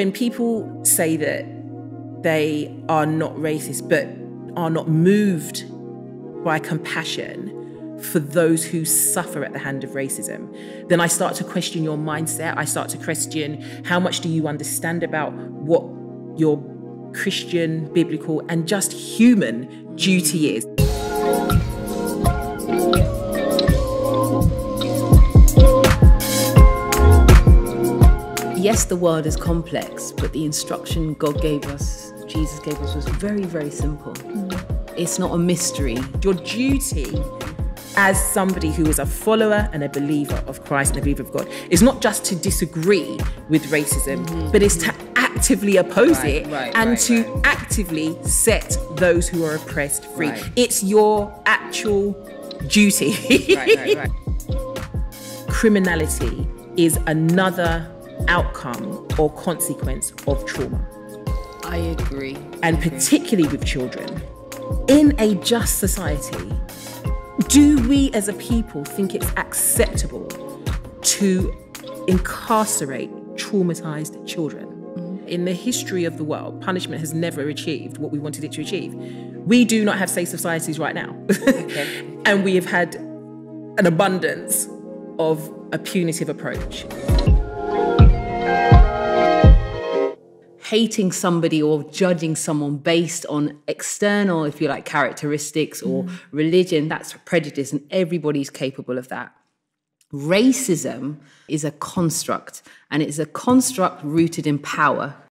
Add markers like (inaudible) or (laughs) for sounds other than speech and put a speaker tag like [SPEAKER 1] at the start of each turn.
[SPEAKER 1] when people say that they are not racist but are not moved by compassion for those who suffer at the hand of racism, then I start to question your mindset. I start to question how much do you understand about what your Christian, biblical, and just human duty is.
[SPEAKER 2] Yes, the world is complex, but the instruction God gave us, Jesus gave us, was very, very simple. Mm. It's not a mystery.
[SPEAKER 1] Your duty as somebody who is a follower and a believer of Christ and a believer of God is not just to disagree with racism, mm-hmm. but it's to actively oppose right, it right, and right, to actively set those who are oppressed free. It's your actual duty. (laughs) Criminality is another outcome or consequence of trauma.
[SPEAKER 2] I agree.
[SPEAKER 1] And particularly with children. In a just society, do we as a people think it's acceptable to incarcerate traumatized children? Mm-hmm. In the history of the world, punishment has never achieved what we wanted it to achieve. We do not have safe societies right now. Okay. (laughs) and we have had an abundance of a punitive approach.
[SPEAKER 2] Hating somebody or judging someone based on external, if you like, characteristics or mm. religion, that's prejudice, and everybody's capable of that. Racism is a construct, and it's a construct rooted in power.